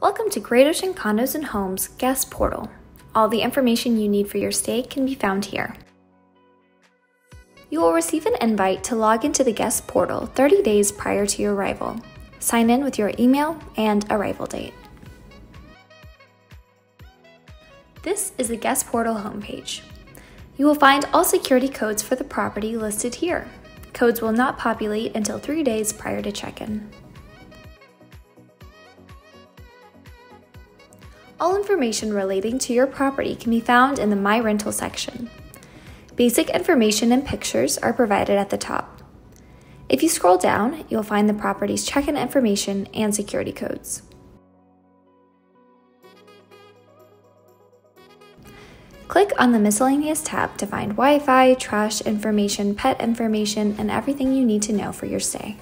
Welcome to Great Ocean Condos and Homes Guest Portal. All the information you need for your stay can be found here. You will receive an invite to log into the guest portal 30 days prior to your arrival. Sign in with your email and arrival date. This is the guest portal homepage. You will find all security codes for the property listed here. Codes will not populate until three days prior to check-in. All information relating to your property can be found in the My Rental section. Basic information and pictures are provided at the top. If you scroll down, you'll find the property's check-in information and security codes. Click on the Miscellaneous tab to find Wi-Fi, trash information, pet information, and everything you need to know for your stay.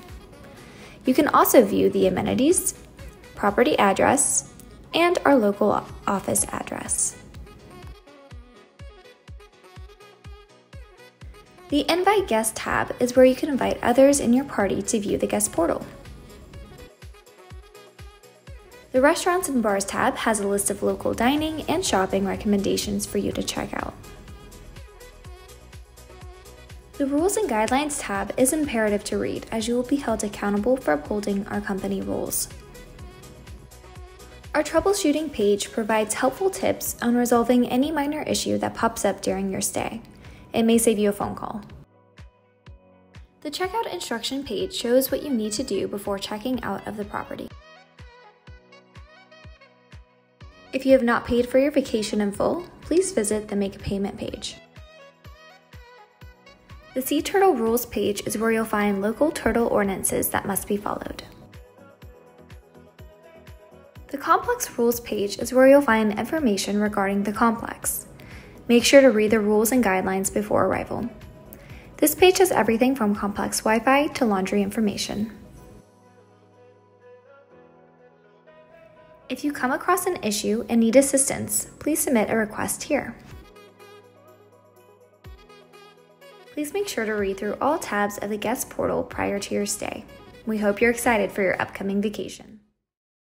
You can also view the amenities, property address, and our local office address. The Invite Guest tab is where you can invite others in your party to view the guest portal. The Restaurants and Bars tab has a list of local dining and shopping recommendations for you to check out. The Rules and Guidelines tab is imperative to read as you will be held accountable for upholding our company rules. Our troubleshooting page provides helpful tips on resolving any minor issue that pops up during your stay. It may save you a phone call. The checkout instruction page shows what you need to do before checking out of the property. If you have not paid for your vacation in full, please visit the Make a Payment page. The Sea Turtle Rules page is where you'll find local turtle ordinances that must be followed. The Complex Rules page is where you'll find information regarding the complex. Make sure to read the rules and guidelines before arrival. This page has everything from complex Wi-Fi to laundry information. If you come across an issue and need assistance, please submit a request here. Please make sure to read through all tabs of the guest portal prior to your stay. We hope you're excited for your upcoming vacation.